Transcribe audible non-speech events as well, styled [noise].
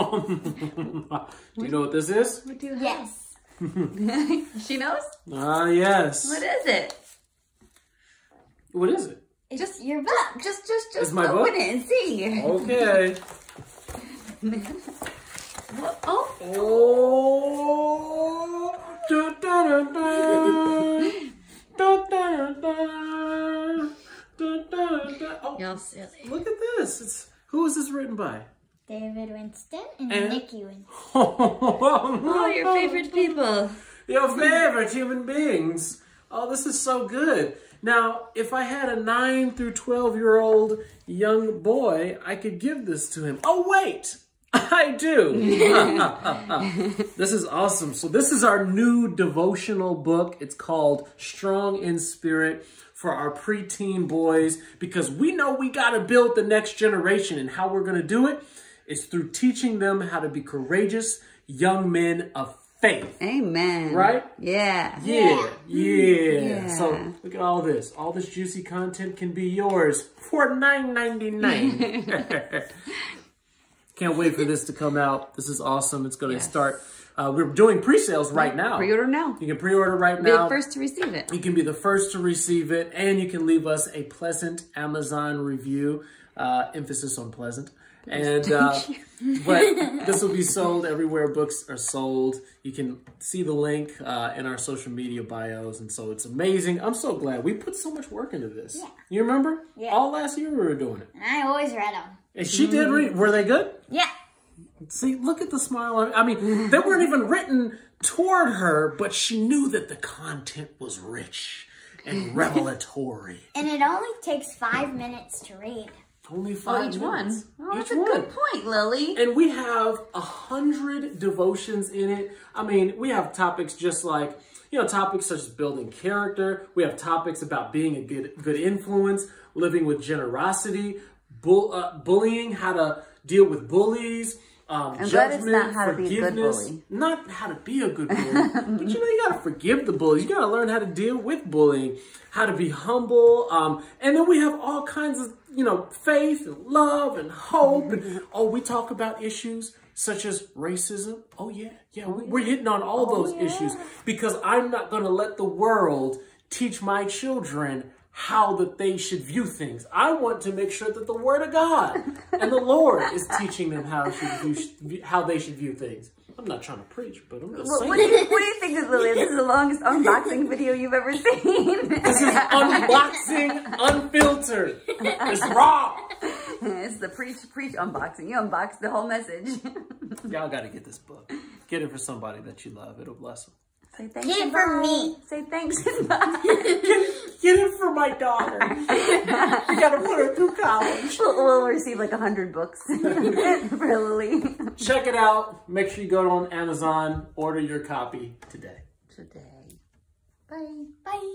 [laughs] do you know what this is? What do you have? Yes. [laughs] she knows? Ah, yes. What is it? What is it? It's Just- your book. Just, just, just my open book? it and see. Okay. [laughs] Oh, Oh. Da, da, da, da. Da, da, da. Da, da, da. Oh, y'all silly. look at this. It's who is this written by? David Winston and, eh? And- Niki Winston. [laughs] Oh, your favorite people. Your favorite human beings. Oh, this is so good. Now, if I had a 9 through 12 year old young boy, I could give this to him. Oh, wait. [laughs] I do. [laughs] this is awesome. So this is our new devotional book. It's called Strong in Spirit for our preteen boys because we know we got to build the next generation and how we're going to do it is through teaching them how to be courageous young men of faith. Amen. Right? Yeah. Yeah, yeah. Yeah. So look at all this. All this juicy content can be yours for nine ninety nine. [laughs] [laughs] Can't wait for this to come out. This is awesome. It's going to Yes. start. Uh, we're doing pre-sales right now. Pre-order now. You can pre-order right now. Be the first to receive it. You can be the first to receive it, and you can leave us a pleasant Amazon review. Uh, emphasis on pleasant. And uh, but [laughs] this will be sold everywhere books are sold. You can see the link uh, in our social media bios, and so it's amazing. I'm so glad we put so much work into this. Yeah. You remember? Yeah. All last year we were doing it, And I always read them. and she did read. Were they good? Yeah. See, look at the smile. on- I mean, they weren't even written toward her, but she knew that the content was rich and [laughs] revelatory. And it only takes five minutes to read. Only Oh, five each one. minutes. Oh, that's Each a one. good point, Lily. And we have a hundred devotions in it. I mean, we have topics just like, you know, topics such as building character. We have topics about being a good good influence, living with generosity, bull, uh, bullying, how to deal with bullies. Um, I'm judgment, not how to be a good forgiveness. bully. Not how to be a good bully, [laughs] but you know, you gotta forgive the bullies. You gotta learn how to deal with bullying, how to be humble. Um, and then we have all kinds of, you know, faith and love and hope. And [laughs] oh, we talk about issues such as racism. Oh yeah, yeah, we, we're hitting on all those issues because I'm not gonna let the world teach my children how that they should view things. I want to make sure that the Word of God and the Lord is [laughs] teaching them how should view, how they should view things. I'm not trying to preach, but I'm just saying. what, do you, what do you think is Lily? This is the longest unboxing video you've ever seen. [laughs] This is unboxing unfiltered. It's raw. [laughs] it's the preach preach unboxing. You unbox the whole message. Y'all got to get this book. Get it for somebody that you love. It'll bless them. Say thanks. Get it for me. Say thanks. and bye. Get it for my daughter. you got to put her through college. we'll, we'll receive like a hundred books [laughs] for Lily Check it out. Make sure you go on Amazon. Order your copy today. today. Bye. Bye.